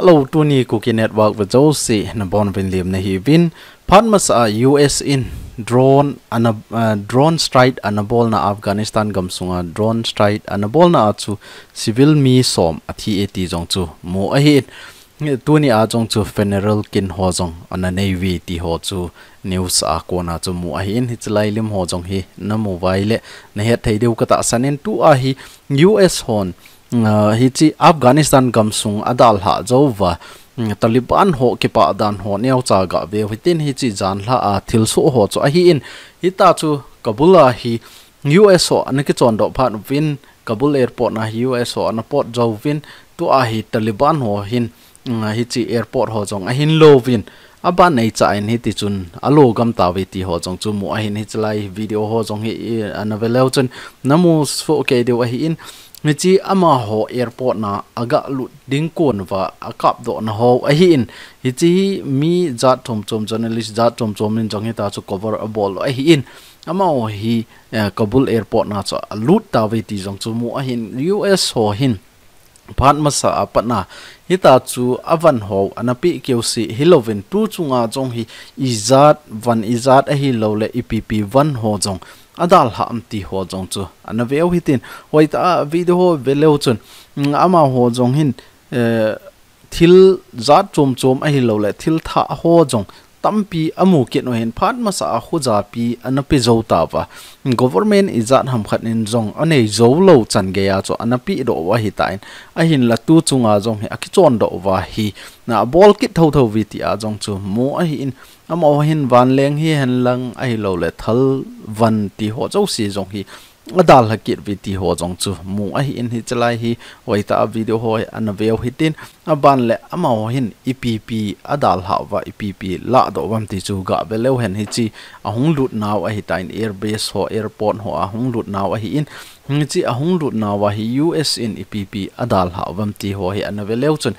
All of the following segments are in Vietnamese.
Hello tuni Cookie network wa jo si na bon bin lim na hi bin phan mas a uh, us in. Drone ana uh, drone strike anabol na afghanistan gam sunga. Drone strike anabol na chu civil mi som athi eti jong chu mo a hi. Tuni a jong chu funeral kin ho jong ana navy ti ho chu news a ko na chu mu a hin hi chlai lim ho jong hi na mobile na he thai deu ka ta sanen tu a hi us hon. Ờ, hi chi, Afghanistan gam sung adal ha zo wa Taliban ho ke pa dan ho neo cha ga ve hitin hi chi jan la a à, thil su ho cho a hi in. Hi ta chu, Kabul a hi US ho an ke chon do phan win Kabul airport à, na US ho an port zo win tu a hi Taliban ho hin ừ, hi chi airport ho jong a hin lo win aba nei cha in hi ti chun, alo gam ta ve ti ho jong chu mu a hin hi chlai video ho jong hi an veleu chun. Namu fo ke de wa hi in mi chi ama ho airport na aga lu ding kon wa akap do na ho a hi in hi chi mi za thom chom journalist za thom chom nin jong ta chu cover a ball a hi in ama ho hi eh, kabul airport na cha lut ta ve ti jong chu mu a hin us ho hin. Phan ma sa apana hita chu avan ho anapi keu si hilovin tu chunga jong hi izat van izat a hi lo le ipp van ho jong. Adal ha amti ho jong chu ana veo hitin hoi ta video ho veleu chun ama ho jong hin thil zat chom chom a hi lo le thil tha ho jong tampi amu ke no hen phat ma sa khu za pi anh pe zo ta wa. Government izat ham khat in zong. Ane zo lo chan ge ya cho anh pi do wa hi tain a hin la tu chunga zong he a chọn độ do wa hi. Na bol kit tho tho vi ti a zong chu mo a hi in. Ama hin van leng hi hen lang, a hi lo le thal van ti ho zo si zong hi adal hakit vi ti ho jong chu mu a hi in hi chalai hi hoi ta video hoi an veo hitin ban le ama ho hin ipp adal ha wa ipp la do wam ti chu ga beleu hen hi chi. A hung lut naw a hi tain airbase ho, airport ho, a hung lut naw a hi in. Hi chi a hung lut naw wa hi us in ipp adal ha wam ti ho hi an veleu chun.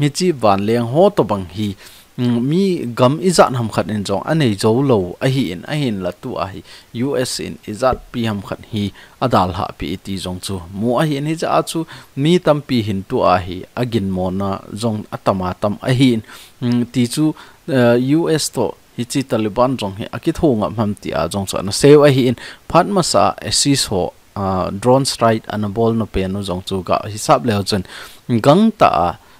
Hi chi ban leng ho to bang hi mi gam izat ham khat in jong anei zo lo a hi in a hin la tu a hi us in izat pi ham khat hi adal ha pi ti jong chu mu a hi ni cha chu mi tam pi hin tu a hi agin mo na jong atama tam a hi ti chu us to hi chi taliban jong hi akit ho nga mam ti a jong cha na save a hi in phat ma sa assist ho drone strike an ball no pe no jong chu ga hisab le ho chen gang ta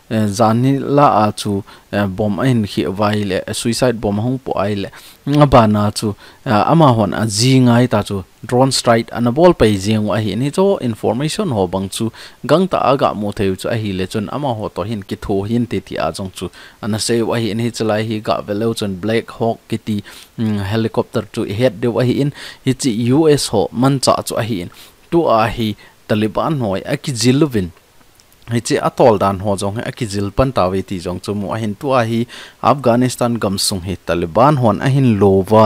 Eh, zani la a chu eh, bom in khi vai le eh, suicide bom hong po ai le. Ngaba na chu ama hon a ji ngai ta chu, drone strike an bol pe jing wa hi ni cho, information ho bang chu, gang ta aga mo theu chu a hi le chun, ama ho to hin ki tho hin te ti a jong chu. An se wa hi ni chalai hi ga velo chun, black hawk ki ti mm, helicopter chu head de wa hi in. Hi chi us ho man cha chu a hi in. Tu a hi taliban hoi a ki zilvin. hi chi atol dan ho jong aki jil pan ta ve ti jong chu mu a hin tu a hi afghanistan gam sung hi taliban hon a hin lowa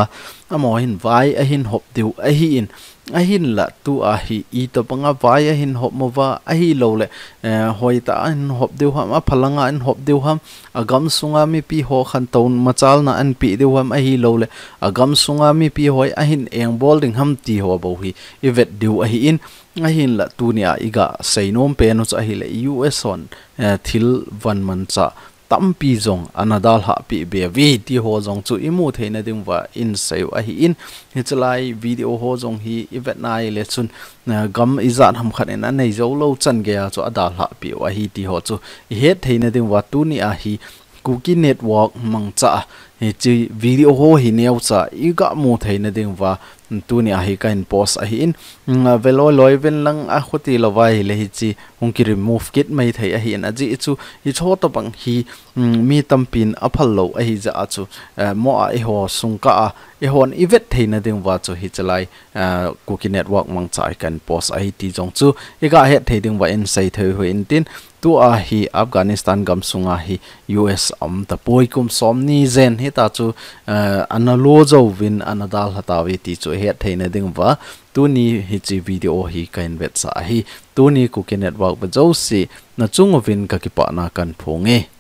amo hin vai a hin hop tiu a hi in a hin la tu a hi. I to panga vai a hin hop mova a hi lo le. Eh, hoi ta an hop deu ham, a phalanga an hop deu ham. A gam sunga mi pi ho khan ton machal na an pi deu ham a hi lo le. A gam sunga mi pi hoi a hin eng bol ding ham ti ho bo hi. I vet deu a hi in a hin la tu nia iga seinom pe no cha hi le us on eh, thil van man cha tam pi zong anadal ha pi be vi ti ho zong chu imu theina ding wa in sei a hi in hi chalai video ho zong hi event nai le chun gam izat ham khan en nei zo lo chan ge ya chu adal ha pi wa hi ti ho chu he theina ding wa tu ni a hi cookie network mang cha. He chi video ho hi neu cha. I ga mu theina ding wa. Tu ni a hi kain post a hi in. Velo loi ven lang a khuti hi le hi chi hung ki remove kit mai thei a hi an a ji chu. Hi cho to bang hi mm, mi tampin a phal lo a hi ja a chu. Eh, mo a e ho sung ka a. E hon i ivet theina ding wa chu hi chalai eh, cookie network mang cha i kain post a hi ti jong chu. I ga he thei ding wa in sei thei hu in tin tu a hi afghanistan gam sunga hi us am ta poi kum som ni zen. Hi ta chu eh, analo zo win anadal hatawi ti chu he theina ding wa tu ni hi chi video hi kain vet sa hi. Tu ni ku ke network ba zo si. Na chung vin ka ki pa na kan phonge.